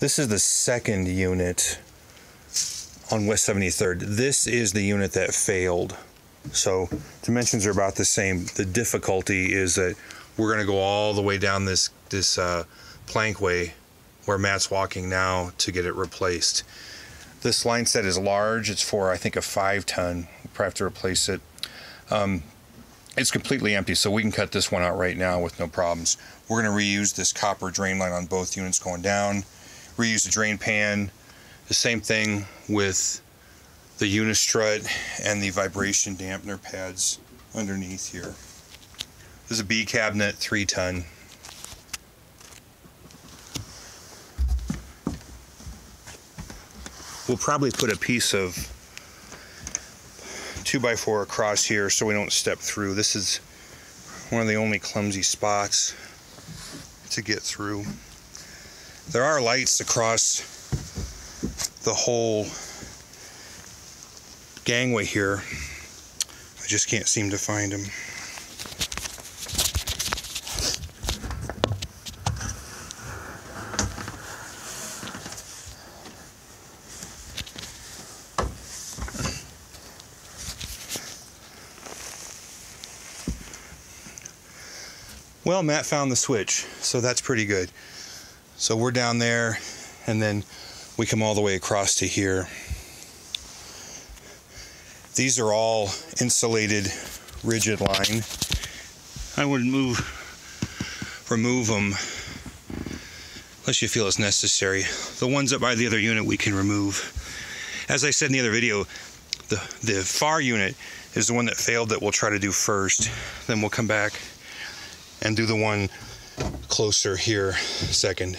This is the second unit on West 73rd. This is the unit that failed. So dimensions are about the same. The difficulty is that we're going to go all the way down this this uh, plankway where Matt's walking now to get it replaced. This line set is large. It's for I think a five ton. We probably have to replace it. Um, it's completely empty, so we can cut this one out right now with no problems. We're going to reuse this copper drain line on both units going down. Reuse the drain pan. The same thing with the unistrut and the vibration dampener pads underneath here. This is a B cabinet, three ton. We'll probably put a piece of two by four across here so we don't step through. This is one of the only clumsy spots to get through. There are lights across the whole gangway here. I just can't seem to find them. Well, Matt found the switch, so that's pretty good. So we're down there, and then we come all the way across to here. These are all insulated rigid line. I wouldn't move, remove them unless you feel it's necessary. The ones up by the other unit we can remove. As I said in the other video, the, the far unit is the one that failed that we'll try to do first. Then we'll come back and do the one closer here second.